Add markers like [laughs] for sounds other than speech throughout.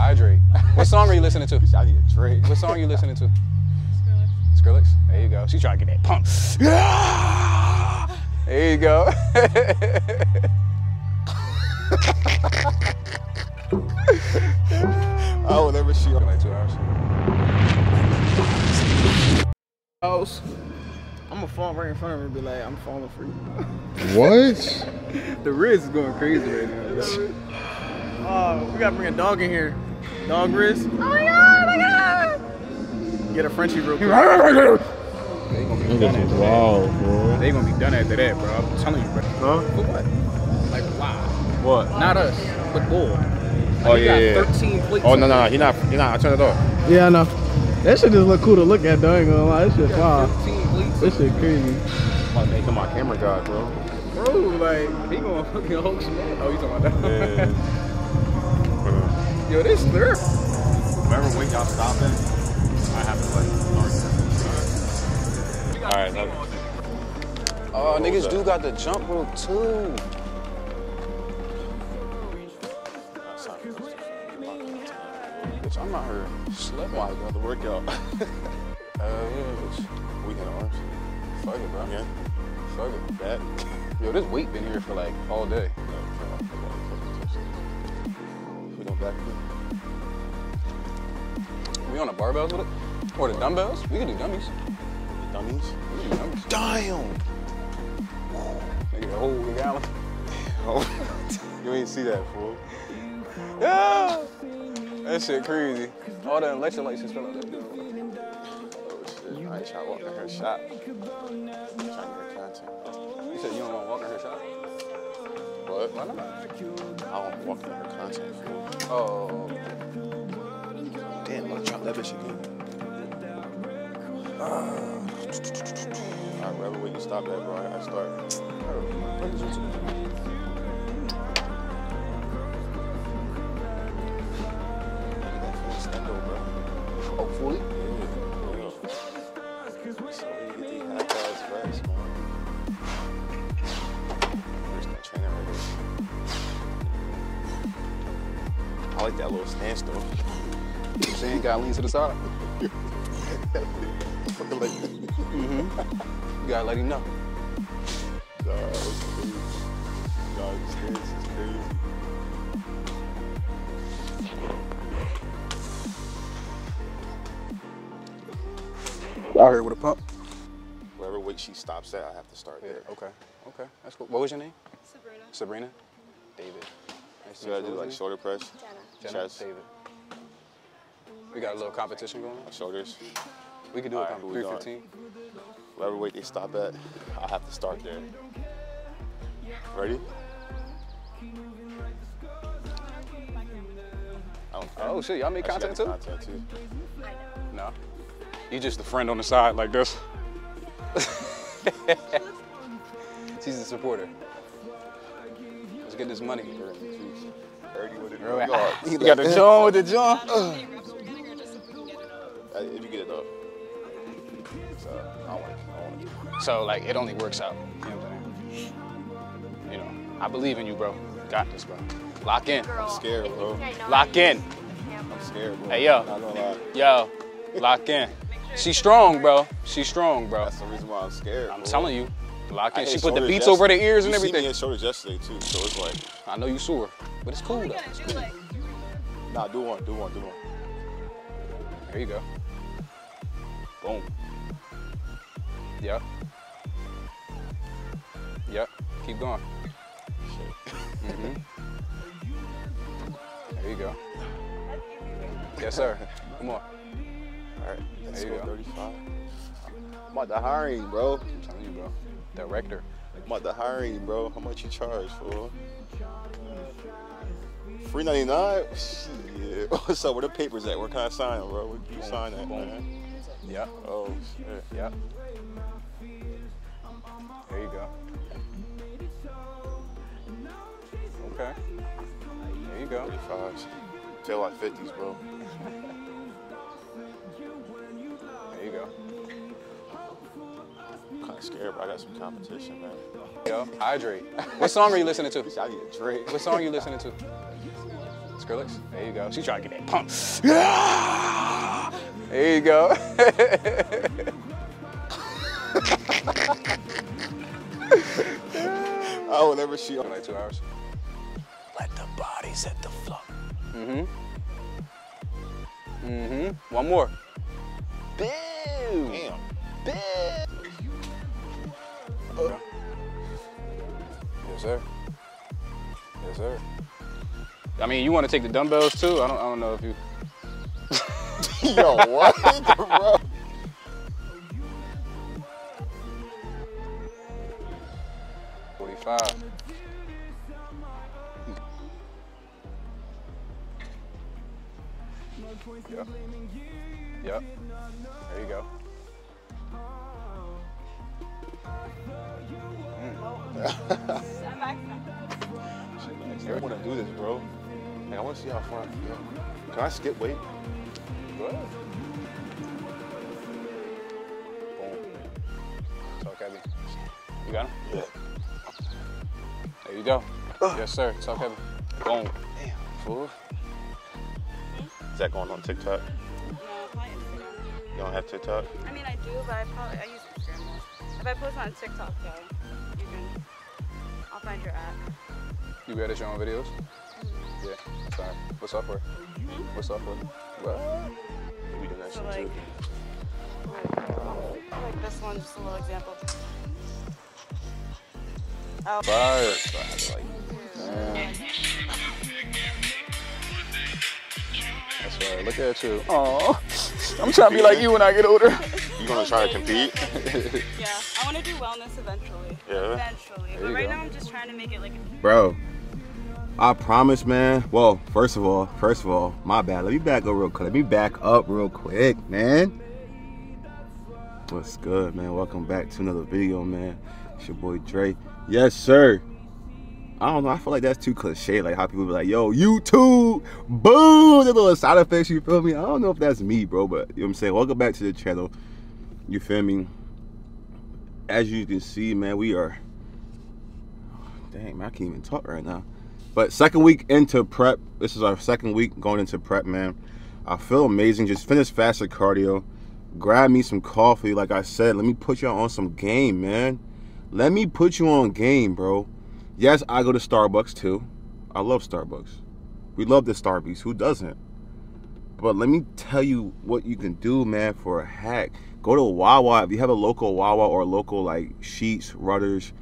Hydrate. What song are you listening to? [laughs] I need a drink. What song are you listening to? Skrillex. There you go. She's trying to get that pump. Yeah! There you go. I will never see. like two hours. house, I'm gonna fall right in front of her and be like, I'm falling for you. [laughs] What? the Riz is going crazy right now. [laughs] Oh, we gotta bring a dog in here. Dog Riz. Oh my god, oh my god! Get a Frenchie real quick. They gonna be done Niggas is that. wild, bro. They gonna be done after that, bro. I'm telling you, bro. Huh? For what? Like wow. What? Not us, but gold. Like, Oh, he yeah, got yeah. 13 plates. Oh on no there. no he not he not. I turned it off. Yeah, I know. That shit just look cool to look at though, I ain't gonna lie. This shit fire. 15 plates. This shit crazy. I'm about to make him my camera guy, bro. Bro, like, he gonna fucking hoax you. Oh, you talking about that? Yeah. [laughs] Yo, this third. Whatever weight y'all stop stopping, I have to like start. All right. Okay. Oh, What was niggas do got the jump rope too. Bitch, I'm out here slut Why? walking. Got the workout. [laughs] Uh, yeah, bitch. Weekend arms. Fuck it, bro. Yeah. Fuck it. Back. Yo, this weight been here for like all day. Back. We on the barbells with it? Or the dumbbells? We can do dummies. Dummies. We can do dummies. Damn. Nigga, the whole gallon. [laughs] Oh. you ain't see that, fool. Yeah! That shit crazy. All the electrolytes just fell out that. Oh shit. I ain't trying to walk in her shop. I'm trying to get content. What? Why not? I don't walk in her content. Oh, Damn, I'm gonna that bitch again. Alright, wherever way you stop that, bro, I, I start. Extendo, bro. oh, fully? Here. I like that little stance though. You saying gotta lean to the side? Fucking like You gotta let him know. Nah, it's crazy. Nah, this stance is crazy. Out here with a pump. Wherever weight she stops at, I have to start Yeah, there. okay, okay. That's cool. What was your name? Sabrina. Sabrina? David. Nice to So I meet do you. What like shoulder press, Jenna. your name? chest, Jenna? David. We got a little competition going on. shoulders. We could do All a right, comp- we doing? 315. Whatever weight they stop at, I have to start there. Ready? I. Oh shit, y'all make Actually, content too? Content too. No. You just the friend on the side like this. [laughs] She's a supporter. Let's get this money. Already with it. Bro, No, [laughs] You got the John with the John. Uh, If you get it up. So, I don't want it. I don't want it. So like it only works out. You know what I'm saying? You know, I believe in you, bro. Got this, bro. Lock in. Girl, scared, if you bro. Lock in. I'm scared, bro. Hey, yo. Lie. Yo, lock in. She's strong, bro. She's strong, bro. That's the reason why I'm scared. I'm bro. telling you. Lock I in. She put the shoulders beats yes- over the ears and you See me everything. at shoulders yesterday too, so it's like, I know you sore, but it's cool though. It's cool. nah, do one, do one, do one. There you go. Boom. Yep. Yep. Keep going. hmm There you go. Yes, sir. Come on. All right, let's There you go. go. 35. I'm about to hiring, bro. I'm telling you, bro. Director. I'm about to hire you, bro. How much you charge for? Three ninety nine. 99? Shit. [laughs] What's up? Where the papers at? Where can I sign, bro? Where can you sign at, man? Yep. Oh, shit. Yep. There you go. Okay. There you go. 35s. Feel like 50s, bro. There you go. I'm kind of scared, but I got some competition, man. Yo, hydrate. [laughs] What song are you listening to? I need a drink. What song are you listening to? Skrillex. There you go. She's trying to get that pump. Yeah! There you go. I will never see like two hours. Let the bodies set the flow. Mm-hmm. Mm-hmm. One more. Boom. Damn. Boom. Yes, sir. Yes, sir. I mean, you want to take the dumbbells too? I don't. I don't know if you. [laughs] Yo, what, [laughs] bro? Forty-five. Yep. Yep. Like, I want to see how far I can go. Can I skip weight? Go ahead. Boom. Talk heavy. You got him? Yeah. There you go. Yes, sir. Talk heavy. Boom. Damn. Fool. Is that going on TikTok? No, my Instagram. You don't have TikTok? I mean, I do, but I probably I use Instagram more. If I post on TikTok, though, you can. I'll find your app. You good at your own videos? Yeah. That's fine. What software? Mm-hmm. What software? What? We do that So shit like, too. like, like this one, just a little example. Oh, Fire. Fire. Like, man. That's right. Look at you. Aw. [laughs] I'm trying to be like you when I get older. You gonna try to compete? yeah. I want to do wellness eventually. Yeah? Eventually, There but right go. now I'm just trying to make it like. a- Bro, I promise, man. Well, first of all, first of all, my bad. Let me back up real quick. Let me back up real quick, man. What's good, man? Welcome back to another video, man. It's your boy Dre. Yes, sir. I don't know. I feel like that's too cliche. Like how people be like, "Yo, YouTube, boom!" The little side effects. You feel me? I don't know if that's me, bro. But you know what I'm saying. Welcome back to the channel. You feel me? As you can see, man, we are Dang, man, I can't even talk right now. But second week into prep. This is our second week going into prep, man. I feel amazing. Just finished fasted cardio. Grab me some coffee. Like I said, let me put you on some game, man. Let me put you on game, bro. Yes, I go to Starbucks too. I love Starbucks. We love the Starbucks. Who doesn't? But let me tell you what you can do, man, for a hack. Go to Wawa. If you have a local Wawa or local like Sheetz, Rutter's,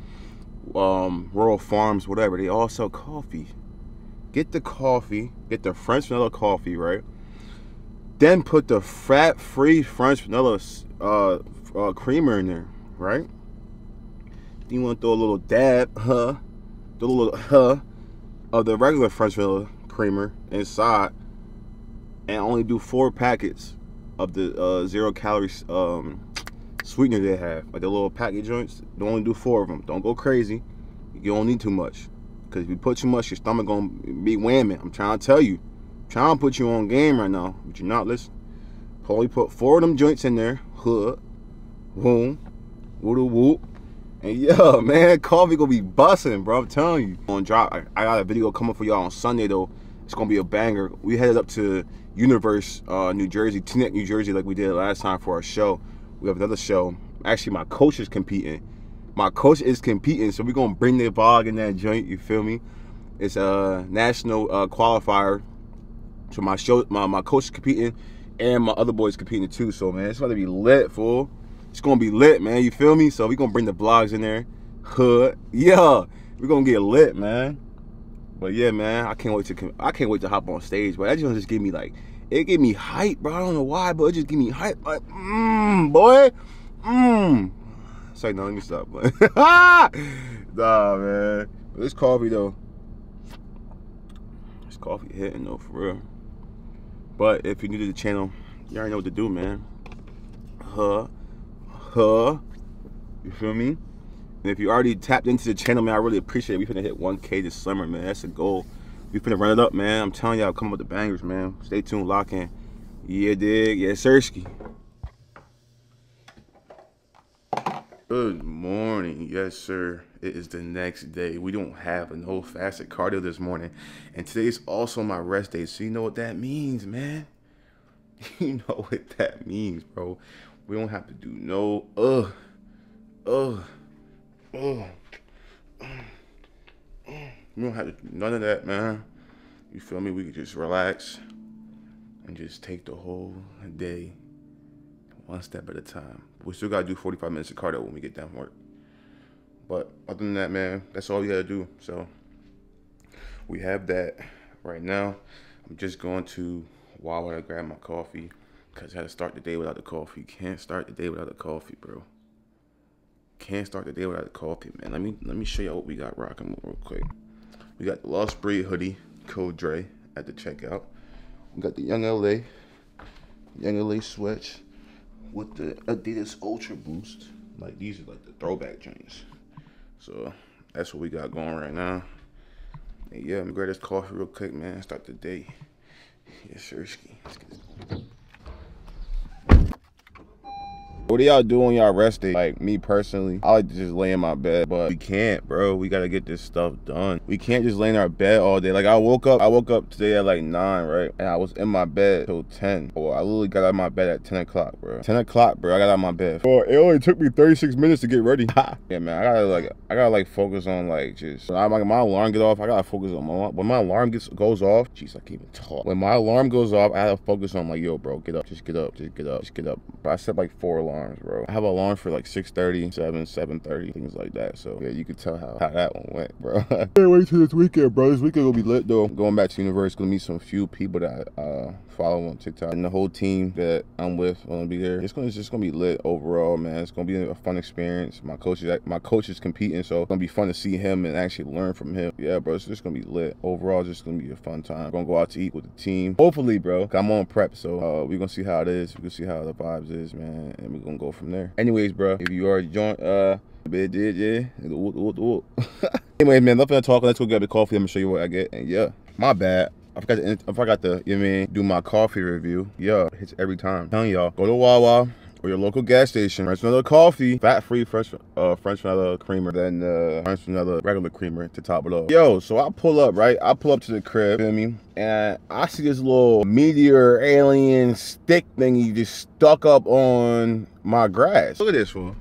um, Royal Farms, whatever, they all sell coffee. Get the coffee, get the French vanilla coffee, right? Then put the fat-free French vanilla uh, uh, creamer in there, right? Then you want to throw a little dab, huh? A little huh of the regular French vanilla creamer inside, and only do four packets of the uh, zero calories um, sweetener they have, like the little packet joints. Don't only do four of them. Don't go crazy. You don't need too much, because if you put too much, your stomach gonna be whamming. I'm trying to tell you, I'm trying to put you on game right now, but you're not listening. Probably put four of them joints in there. Hood, boom, whoop whoop. And [laughs] yeah, man, coffee gonna be busting, bro. I'm telling you. On drop, I, I got a video coming for y'all on Sunday though. It's gonna be a banger. We headed up to Universe, uh, New Jersey, Teaneck, New Jersey, like we did last time for our show. We have another show. Actually, my coach is competing. My coach is competing, so we're gonna bring the vlog in that joint. You feel me? It's a national uh, qualifier. So my show, my, my coach is competing, and my other boys competing too. So man, it's about to be lit, fool. It's gonna be lit, man. You feel me? So we gonna bring the vlogs in there. Hood, yeah. We're gonna get lit, man. But yeah, man, I can't wait to I can't wait to hop on stage. But that just give me like it gave me hype, bro. I don't know why, but it just give me hype. Like, mmm, boy, mmm. Say no, let me stop. [laughs] nah, man. But this coffee though, this coffee hitting though for real. But if you're new to the channel, you already know what to do, man. Huh, huh. You feel me? And if you already tapped into the channel, man, I really appreciate it. We finna hit 1K this summer, man. That's the goal. We finna run it up, man. I'm telling y'all, come up with the bangers, man. Stay tuned, lock in. Yeah, dig. Yeah, Sirski. Good morning. Yes, sir. It is the next day. We don't have a no fasted cardio this morning. And today is also my rest day. So you know what that means, man. [laughs] You know what that means, bro. We don't have to do no ugh. Ugh. Ugh. We don't have to none of that, man. You feel me? We can just relax and just take the whole day one step at a time. We still gotta do 45 minutes of cardio when we get done from work. But other than that, man, that's all we gotta do. So we have that right now. I'm just going to while I grab my coffee because I had to start the day without the coffee. You can't start the day without the coffee, bro. Can't start the day without coffee, man. Let me let me show y'all what we got rocking real quick. We got the Lost Breed hoodie, code Dre at the checkout. We got the Young LA, Young LA sweats with the Adidas Ultra Boost. Like these are like the throwback jeans. So that's what we got going right now. And yeah, me grab this coffee real quick, man. Start the day. Yes, sir. Let's. What do y'all do on y'all rest day? Like me personally, I like to just lay in my bed, but we can't, bro. We gotta get this stuff done. We can't just lay in our bed all day. Like I woke up, I woke up today at like nine, right? And I was in my bed till ten. Or I literally got out of my bed at ten o'clock, bro. Ten o'clock, bro. I got out of my bed. Bro, it only took me thirty six minutes to get ready. [laughs] yeah, man. I gotta like, I gotta like focus on like just. When I, like, my alarm get off, I gotta focus on my. When my alarm gets goes off, jeez, I can't even talk. When my alarm goes off, I gotta focus on like, yo, bro, get up, just get up, just get up, just get up. But I set like four alarms, bro. I have a alarm for like 6.30, 7, 7.30, things like that. So yeah, you could tell how, how that one went, bro. [laughs] Can't wait till this weekend, bro. This weekend will be lit though. Going back to university, gonna meet some few people that uh, follow on TikTok. And the whole team that I'm with gonna be there. It's gonna it's just gonna be lit overall, man. It's gonna be a fun experience. My coach is my coach is competing, so it's gonna be fun to see him and actually learn from him. Yeah, bro, it's just gonna be lit. Overall, just gonna be a fun time. Gonna go out to eat with the team. Hopefully, bro. I'm on prep, so uh, we're gonna see how it is. We're gonna see how the vibes is, man, and we're gonna go from there. Anyways, bro, if you already joined, uh, bit did, yeah. [laughs] Anyways, man, nothing to talk. Let's go get the coffee. Let me show you what I get. And yeah, my bad. I forgot to, I forgot to, you know I mean, do my coffee review. Yeah, it hits every time. I'm telling y'all, go to Wawa or your local gas station, French vanilla coffee, fat-free French uh, French vanilla creamer, then uh, French vanilla regular creamer to top it off. Yo, so I pull up, right? I pull up to the crib, feel me? And I see this little meteor alien stick thingy just stuck up on my grass. Look at this fool.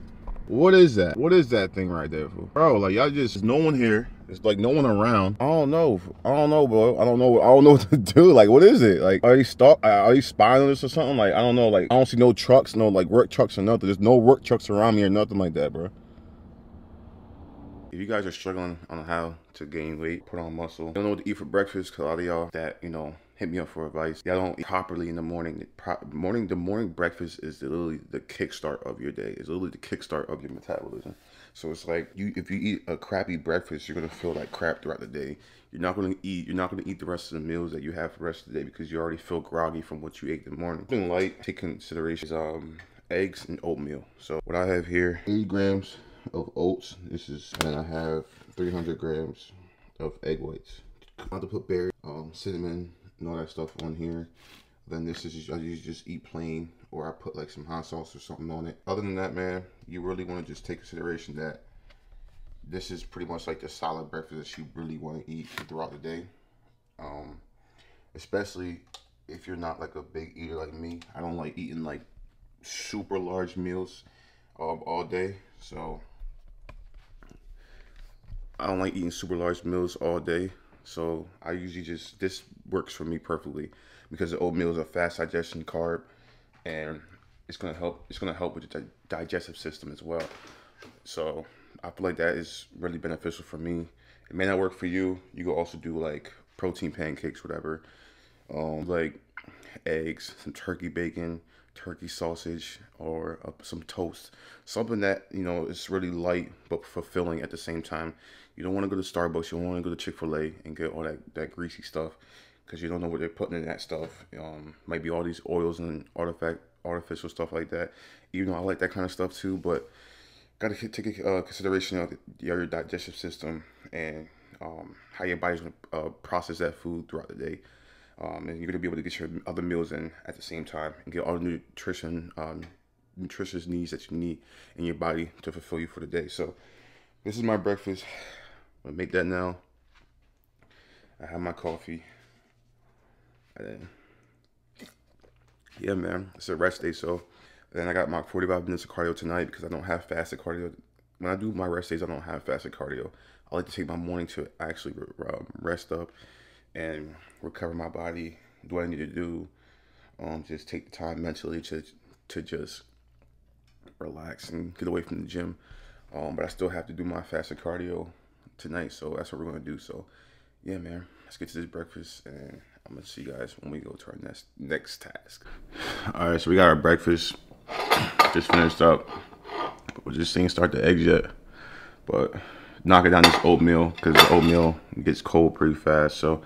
What is that? What is that thing right there? Bro, like y'all just, no one here. It's like no one around. I don't know. I don't know, bro. I don't know. I don't know [laughs] what to do. Like, what is it? Like, are they stop? Are they spying on us or something? Like, I don't know. Like, I don't see no trucks, no like work trucks or nothing. There's no work trucks around me or nothing like that, bro. If you guys are struggling on how to gain weight, put on muscle, don't know what to eat for breakfast, cause a lot of y'all that you know hit me up for advice. Y'all don't eat properly in the morning. Pro morning, the morning breakfast is literally the kickstart of your day. It's literally the kickstart of your metabolism. So it's like you, if you eat a crappy breakfast, you're gonna feel like crap throughout the day. You're not gonna eat. You're not gonna eat the rest of the meals that you have for the rest of the day because you already feel groggy from what you ate in the morning. Something light, take consideration is um eggs and oatmeal. So what I have here, 80 grams of oats. This is, and I have 300 grams of egg whites. I have to put berry, um, cinnamon, and all that stuff on here. Then this is just, I usually just eat plain or I put like some hot sauce or something on it. Other than that, man, you really want to just take consideration that this is pretty much like the solid breakfast that you really want to eat throughout the day. Um, especially if you're not like a big eater like me. I don't like eating like super large meals um, all day. So I don't like eating super large meals all day. So I usually just, this works for me perfectly because the oatmeal is a fast digestion carb and it's gonna help, it's gonna help with the digestive system as well. So I feel like that is really beneficial for me. It may not work for you. You can also do like protein pancakes, whatever. Um, like eggs, some turkey bacon, turkey sausage, or uh, some toast. Something that, you know, is really light but fulfilling at the same time. You don't want to go to Starbucks. You don't want to go to Chick-fil-A and get all that, that greasy stuff because you don't know what they're putting in that stuff. Um, might be all these oils and artifact, artificial stuff like that. Even though I like that kind of stuff too, but got to take uh, consideration of your digestive system and um, how your body's to uh, process that food throughout the day. Um, and you're to be able to get your other meals in at the same time and get all the nutrition, um, nutritious needs that you need in your body to fulfill you for the day. So this is my breakfast. I'm gonna make that now. I have my coffee. And then, yeah, man, it's a rest day. So then I got my 45 minutes of cardio tonight because I don't have fasted cardio. When I do my rest days, I don't have fasted cardio. I like to take my morning to actually um, rest up and recover my body, do what I need to do. Um, just take the time mentally to to just relax and get away from the gym. Um, but I still have to do my fasted cardio tonight, so that's what we're gonna do. So, yeah, man, let's get to this breakfast, and I'm gonna see you guys when we go to our next next task. All right, so we got our breakfast [clears throat] just finished up. We're just seeing start the eggs yet, but knocking down this oatmeal because the oatmeal gets cold pretty fast. So,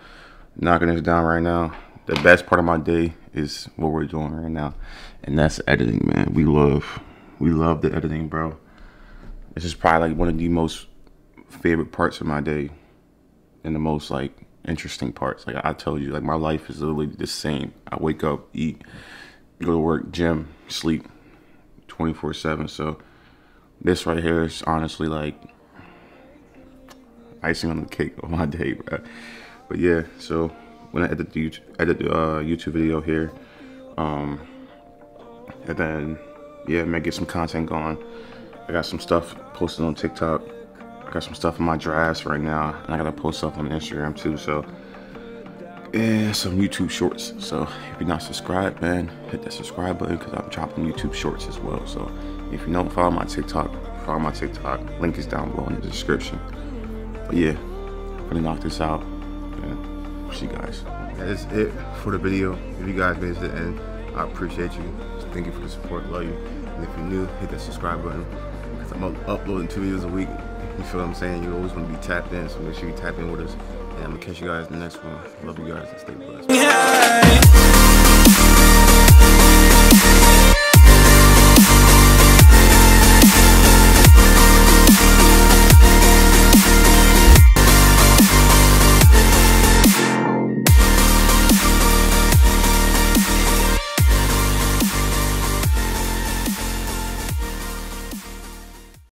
knocking this down right now. The best part of my day is what we're doing right now, and that's editing, man. We love, we love the editing, bro. This is probably like one of the most favorite parts of my day and the most like interesting parts. Like I told you, like my life is literally the same. I wake up, eat, go to work, gym, sleep 24 7. So this right here is honestly like icing on the cake of my day, bro. But yeah, so when I edit the YouTube, edit the uh, YouTube video here, um, and then yeah, man, get some content going. I got some stuff posted on TikTok. I got some stuff in my drafts right now, and I gotta post stuff on Instagram too. So, yeah, some YouTube shorts. So if you're not subscribed, man, hit that subscribe button because I'm dropping YouTube shorts as well. So if you don't follow my TikTok, follow my TikTok. Link is down below in the description. But yeah, I'm gonna knock this out. You guys. That is it for the video. If you guys made it to the end, I appreciate you. Thank you for the support. Love you. And if you're new, hit that subscribe button. Because I'm uploading two videos a week. You feel what I'm saying? You always want to be tapped in, so make sure you tap in with us. And I'm going to catch you guys in the next one. Love you guys and stay blessed.